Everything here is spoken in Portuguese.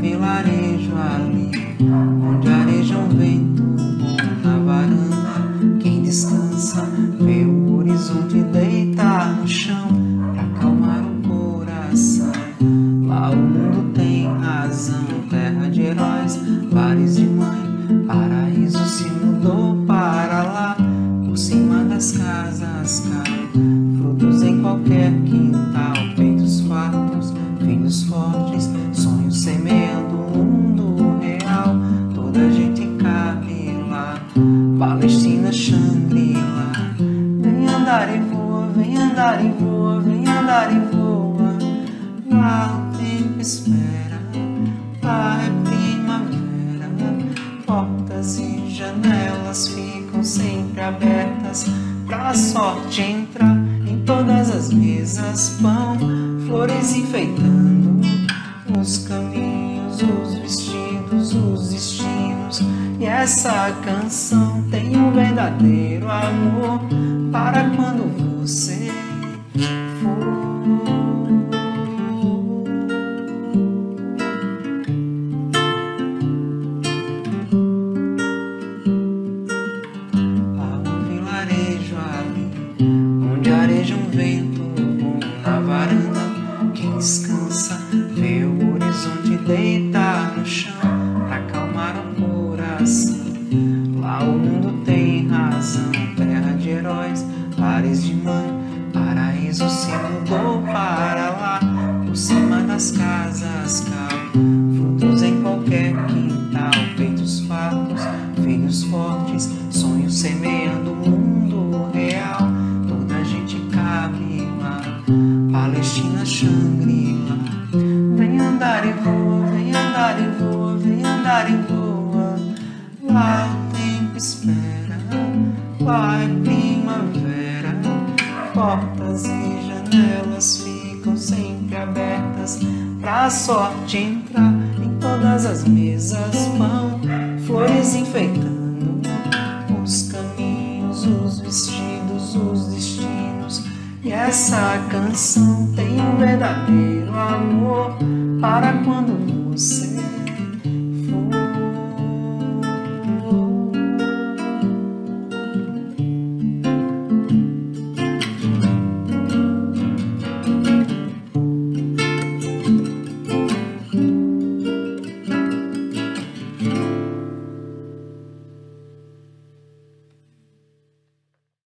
vilarejo ali, onde areja um vento bom na varanda. Quem descansa vê o horizonte deitar no chão pra acalmar o coração. Lá o mundo tem razão, terra de heróis, bares de mãe, paraíso se mudou para lá. Por cima das casas caem andar e voa, vem andar e voa, vem andar e voa. Lá o tempo espera, lá é primavera. Portas e janelas ficam sempre abertas pra sorte entrar em todas as mesas. Pão, flores enfeitando os caminhos, os vestidos, os destinos. E essa canção tem um verdadeiro amor para quando você for. Um vilarejo ali, onde areja um vento na varanda. Quem descansa heróis, lares de mãe, paraíso se mudou para lá. Por cima das casas caem frutos em qualquer quintal, peitos fartos, filhos fortes, sonhos semeando o mundo real. Toda gente cabe lá, Palestina, Shangri-La. Vem andar e voa, vem andar e voa, vem andar e voa. Lá o tempo espera, é primavera. Portas e janelas ficam sempre abertas pra sorte entrar em todas as mesas. Pão, flores enfeitando os caminhos, os vestidos, os destinos. E essa canção tem um verdadeiro amor para quando você